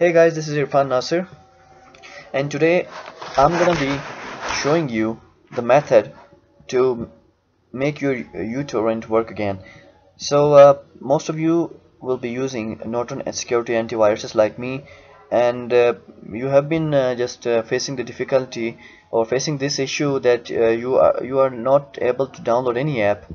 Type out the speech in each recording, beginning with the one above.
Hey guys, this is Irfan Nasir and today I'm gonna be showing you the method to make your uTorrent work again. So uh, most of you will be using Norton security antiviruses like me and uh, you have been uh, just uh, facing the difficulty or facing this issue that uh, you are you are not able to download any app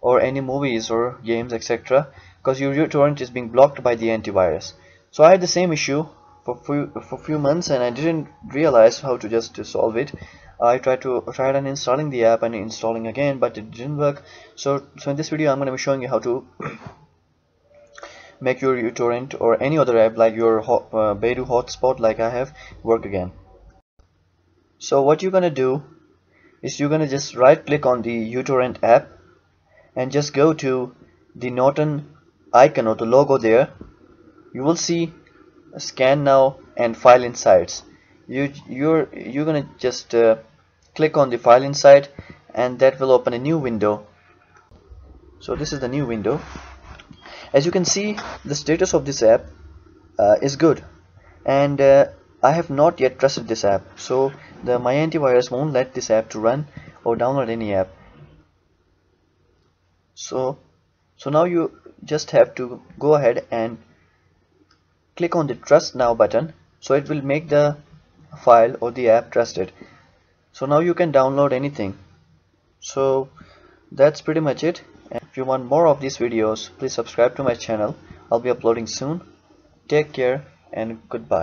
or any movies or games etc because your uTorrent is being blocked by the antivirus so I had the same issue for few for few months and I didn't realize how to just solve it. I tried to tried on installing the app and installing again but it didn't work. So so in this video I'm going to be showing you how to make your uTorrent or any other app like your uh, Baidu hotspot like I have work again. So what you're gonna do is you're gonna just right click on the uTorrent app and just go to the Norton icon or the logo there you will see scan now and file insights. You you're you're gonna just uh, click on the file insight and that will open a new window. So this is the new window. As you can see the status of this app uh, is good. And uh, I have not yet trusted this app. So the my antivirus won't let this app to run or download any app. So so now you just have to go ahead and click on the trust now button so it will make the file or the app trusted. So now you can download anything. So that's pretty much it. And if you want more of these videos please subscribe to my channel. I'll be uploading soon. Take care and goodbye